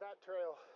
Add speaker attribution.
Speaker 1: that trail.